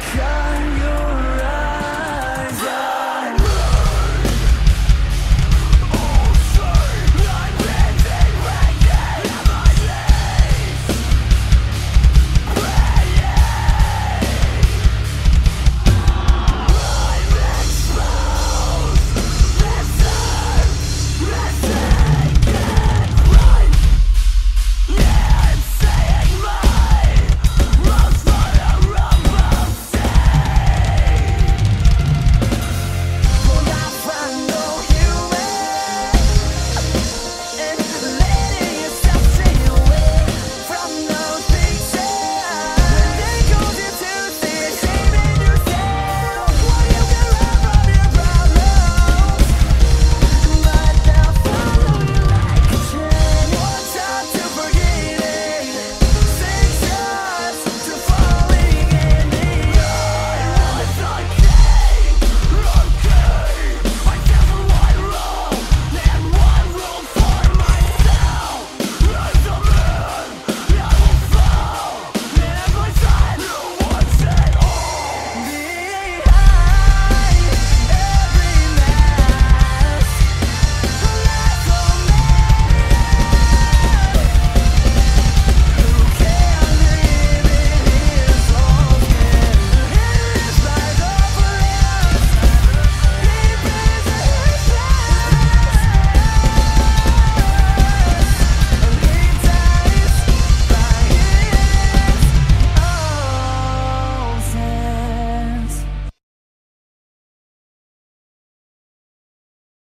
come